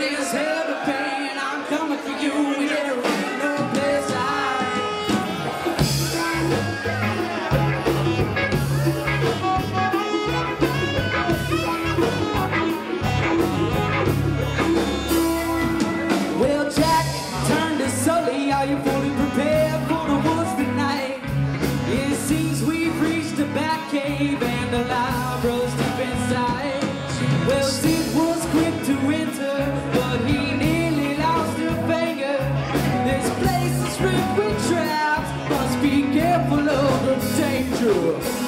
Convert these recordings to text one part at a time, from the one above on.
is here 这个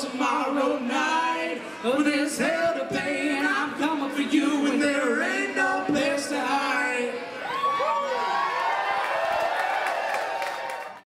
tomorrow night. With his head